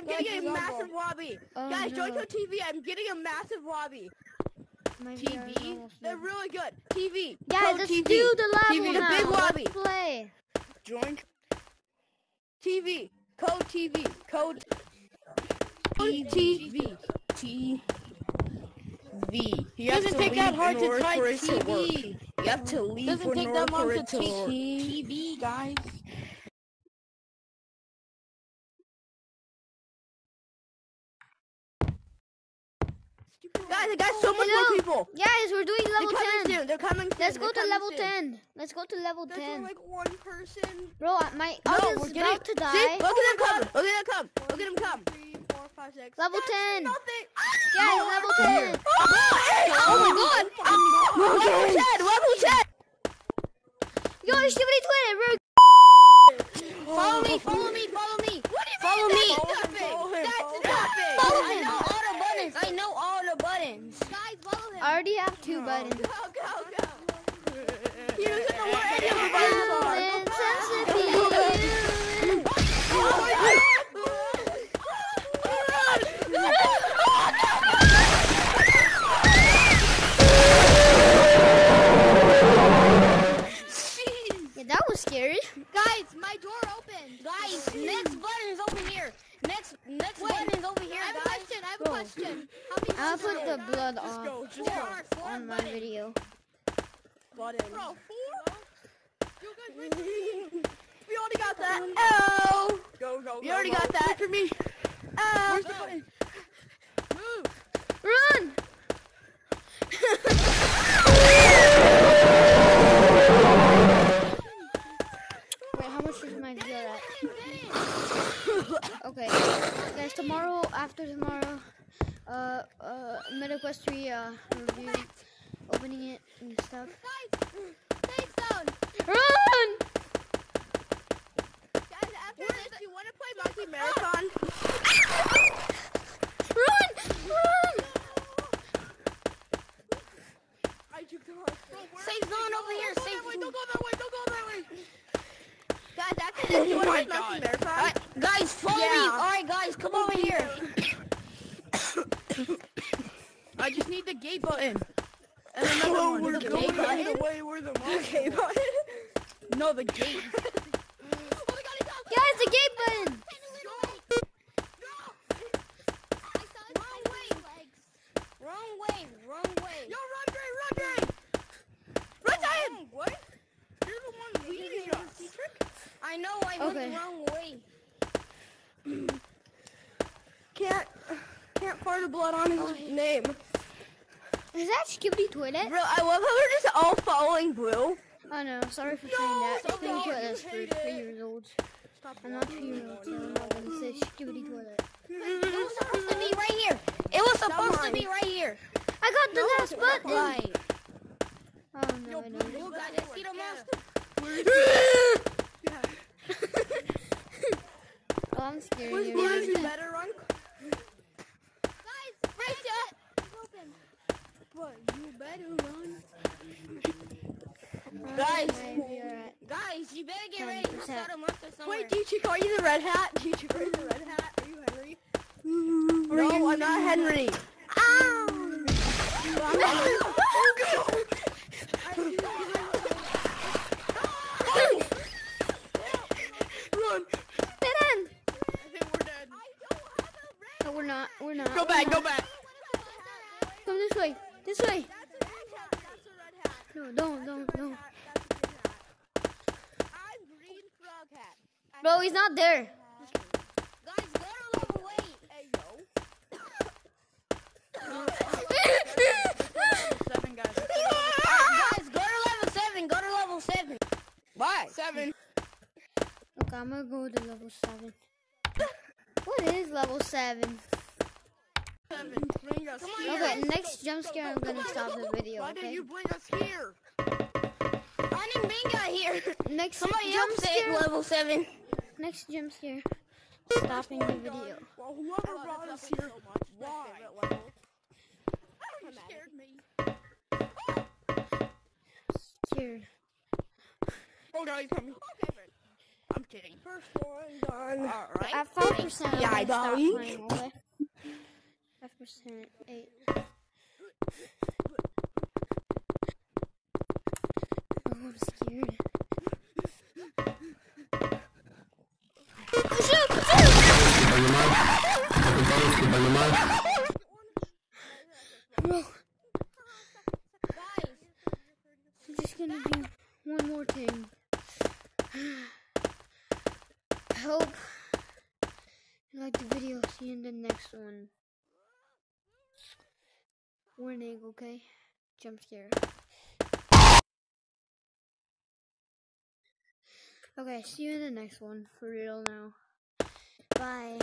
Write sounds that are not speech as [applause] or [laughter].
I'm Go getting a massive Rumble. lobby. Oh, Guys, join no. to TV. I'm getting a massive lobby. My TV. They're really good. TV. Guys, let's TV. do the level TV, the now. big lobby. Let's play. Join. TV. Code TV. Code. TV. TV. You have Doesn't to take that hard to order type for it to work. TV. You have to leave Doesn't take that long for to it to. TV, guys. Guys, I got so oh, much Hello. more people. Guys, we're doing level They're coming 10. soon. They're coming soon. Let's go They're to level soon. 10. Let's go to level There's 10. only like one person. Bro, my No, audio we're is getting. about to See, die. look at them come. Look at them come. Look at them come. Three, four, five, six. Level That's 10. Nothing. Guys, ah! level ah! 10. Oh, hey, oh my god. Oh level 10. Level 10. Yo, Shivity Twitter, we're oh, Follow me, follow me, follow me. What do you Follow mean? me. That's nothing. That's nothing. Follow I him. know all the buttons. I know all the buttons. Guys, follow him. I already have two buttons. Go, go, go. He doesn't know where any of the buttons are. Intensity. Oh my Yeah, that was scary. Guys, my door opened. Guys, next button is over here. Next next button is over here, I have a question. I have a question. How I'll put are the blood Just off go. Just Four, go. four on my buttons. video. Button. Bro, four? You guys we already got that. L. Oh. Go, go, You already got that. for me. L. Where's the button? Move. Run! Wait, how much is my video at? [laughs] Okay, guys, tomorrow, after tomorrow, uh, uh, MetaQuest 3, uh, review, opening it and stuff. Safe zone. Run! Guys, after this, you want to play Monkey Marathon? Run! Run! I took the hard. Safe zone over here. Safe zone. Don't go that way. Don't go that way. Guys, after this, you want to play Monkey. Marathon? Alright, guys, follow me. Yeah. All right, guys, come over here. I just need the gate button. And another oh, one. we're the going gate button. the way where the gate button. No, the gate. Guys, the gate button! Wrong way, wrong way. Yo, run, Gray, run, Gray. Run, Zion. What? You're the one leading us. I know I went the wrong way. [clears throat] Can't, can't fart the blood on his oh, name. Is that Skibidi Toilet? Bro, I love how we're just all following Blue. Oh know, sorry for saying that. stop Skibidi it. Toilet is You for hate three it. years old. I'm not three years old, so I'm not gonna say Skibidi Toilet. It was supposed to be [laughs] right here. It was supposed to be right here. I got the last button! Right. Oh no, I know. You guys see the monster? [laughs] Oh, I'm scared. Where's here. Blue? You better run. Guys, right there. But you better run. Guys. Okay, we are at- Guys, you better get ready to 10%. start a monster somewhere. Wait, Dietrich, are you the red hat? Dietrich, are you the red hat? Are you Henry? No, I'm not Henry. Ow! [laughs] Run! Dead end! I think we're dead. No, we're not. We're not. Go we're back, not. go back. Come this way. This way. No, don't, don't, no. I'm green frog hat. Bro, he's not there. Guys, go to level eight. Hey, yo. Seven guys. guys, go to level seven. Go to level seven. Why? Seven. Okay, I'm gonna go to level 7. What is level 7? Seven. Bring us here. Okay, next jump scare, I'm gonna stop the video, Why did okay? you bring us here? and Bing Bingo here. Next Somebody jump else scare. level 7. Next jump scare. Stopping the video. Well, whoever brought us here, so much, why? You scared me. Scared. Oh, guys, come okay, I'm kidding. First one done. Alright. At 5%, yeah, I stopped playing. 5%, 8. Bro, I'm just gonna do one more thing. I Hope you like the video. See you in the next one. Warning, okay? Jump scare. Okay, see you in the next one. For real now. Bye.